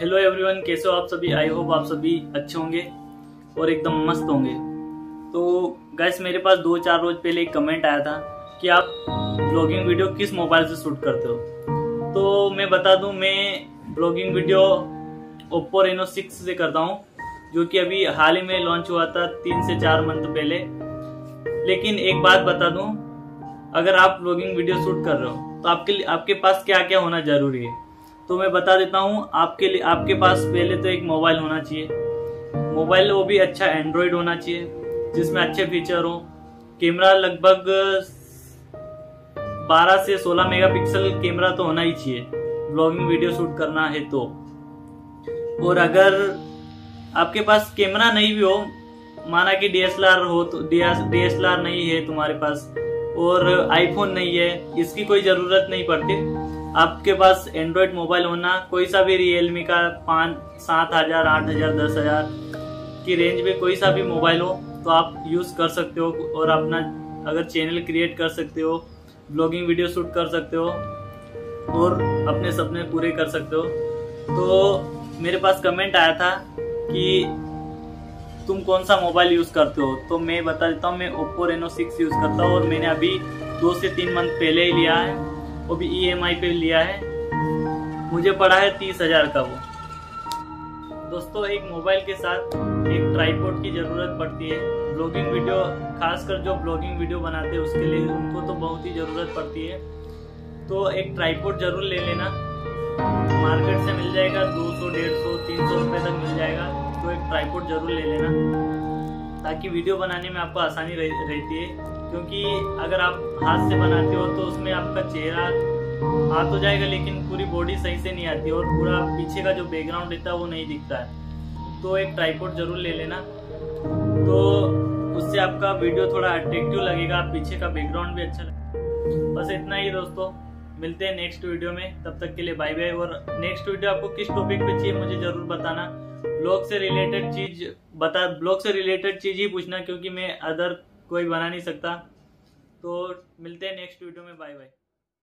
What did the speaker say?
Hello everyone कैसे हो आप सभी? आई होप आप सभी अच्छे होंगे और एकदम मस्त होंगे। तो गैस मेरे पास दो चार रोज पहले एक कमेंट आया था कि आप ब्लॉगिंग वीडियो किस मोबाइल से शूट करते हो? तो मैं बता दूँ, मैं blogging video Oppo Reno six से करता हूँ, जो कि अभी हाल ही में लॉन्च हुआ था तीन से चार मंथ पहले। लेकिन एक बात बता दूँ, अगर आप ब्लॉगिंग वीडियो शूट कर रहे हो तो आपके आपके पास क्या क्या होना ज़रूरी है? तो मैं बता देता हूँ, आपके लिए, आपके पास पहले तो एक मोबाइल होना चाहिए। मोबाइल वो भी अच्छा एंड्रॉयड होना चाहिए, जिसमें अच्छे फीचर हो। कैमरा लगभग 12 से 16 मेगापिक्सल कैमरा तो होना ही चाहिए। ब्लॉगिंग वीडियो शूट करना है तो। और अगर आपके पास कैमरा नहीं भी हो, माना कि डीएसएलआर हो तो डीएसएलआर नहीं है तुम्हारे पास, और आईफोन नहीं है, इसकी कोई ज़रूरत नहीं पड़ती। आपके पास एंड्रॉयड मोबाइल होना, कोई सा भी रियलमी का पाँच, सात हज़ार, आठ हज़ार, दस हज़ार की रेंज में कोई सा भी मोबाइल हो तो आप यूज़ कर सकते हो और अपना अगर चैनल क्रिएट कर सकते हो ब्लॉगिंग वीडियो शूट कर सकते हो और अपने सपने पूरे कर सकते हो। तो मेरे पास कमेंट आया था कि तुम कौन सा मोबाइल यूज़ करते हो? तो मैं बता देता हूँ, मैं ओप्पो रेनो सिक्स यूज़ करता हूँ और मैंने अभी दो से तीन मंथ पहले ही लिया है। वो भी ई e पे लिया है। मुझे पड़ा है तीस हज़ार का वो। दोस्तों, एक मोबाइल के साथ एक ट्राईपोर्ट की ज़रूरत पड़ती है। ब्लॉगिंग वीडियो खासकर जो ब्लॉगिंग वीडियो बनाते हैं, उसके लिए उनको तो बहुत ही ज़रूरत पड़ती है। तो एक ट्राईपोर्ट ज़रूर ले लेना। मार्केट से मिल जाएगा, दो सौ, डेढ़ सौ, तीन सौ रुपये तक मिल जाएगा। तो एक ट्राईपोर्ट ज़रूर ले लेना, ताकि वीडियो बनाने में आपको आसानी रहती है। क्योंकि अगर आप हाथ से बनाते हो तो उसमें आपका चेहरा आ तो जाएगा, लेकिन पूरी बॉडी सही से नहीं आती और पूरा पीछे का जो बैकग्राउंड रहता है वो नहीं दिखता है। तो एक ट्राईपोर्ट ज़रूर ले लेना। तो उससे आपका वीडियो थोड़ा अट्रेक्टिव लगेगा पीछे का बैकग्राउंड भी अच्छा लगेगा बस इतना ही दोस्तों। मिलते हैं नेक्स्ट वीडियो में। तब तक के लिए बाय बाय और नेक्स्ट वीडियो आपको किस टॉपिक पे चाहिए मुझे ज़रूर बताना। ब्लॉग से रिलेटेड चीज़ बता ब्लॉग से रिलेटेड चीज़ ही पूछना, क्योंकि मैं अदर कोई बना नहीं सकता। तो मिलते हैं नेक्स्ट वीडियो में। Bye bye